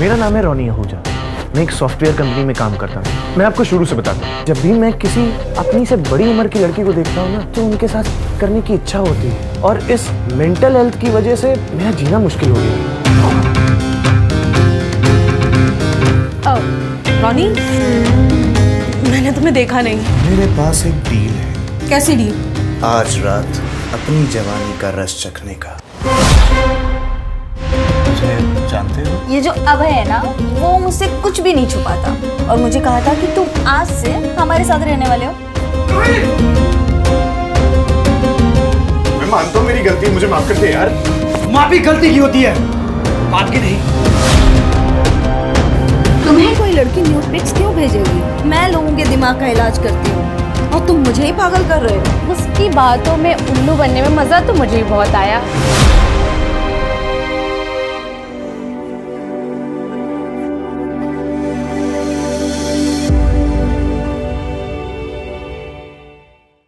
मेरा नाम है रोनी आहूजा। मैं एक सॉफ्टवेयर कंपनी में काम करता हूँ। मैं आपको शुरू से बताता हूँ। जब भी मैं किसी अपनी से बड़ी उम्र की लड़की को देखता हूँ ना तो उनके साथ करने की इच्छा होती है। और इस मेंटल हेल्थ की वजह से मेरा जीना मुश्किल हो गया। ओ, रॉनी? मैंने तुम्हें देखा नहीं। मेरे पास एक डील है। कैसी डील आज रात अपनी जवानी का रस चखने का। जानते हो। ये जो अभय है ना वो मुझसे कुछ भी नहीं छुपाता और मुझे कहा था कि तुम आज से हमारे साथ रहने वाले हो। मैं मानता हूँ मेरी गलती मुझे माफ़ कर दे यार। माफ़ी गलती की होती है। बात की नहीं। तुम्हें कोई लड़की न्यूड पिक्स क्यों भेजेगी? मैं लोगों के दिमाग का इलाज करती हूँ। और तुम मुझे ही पागल कर रहे हो। उसकी बातों में उल्लू बनने में मज़ा तो मुझे भी बहुत आया।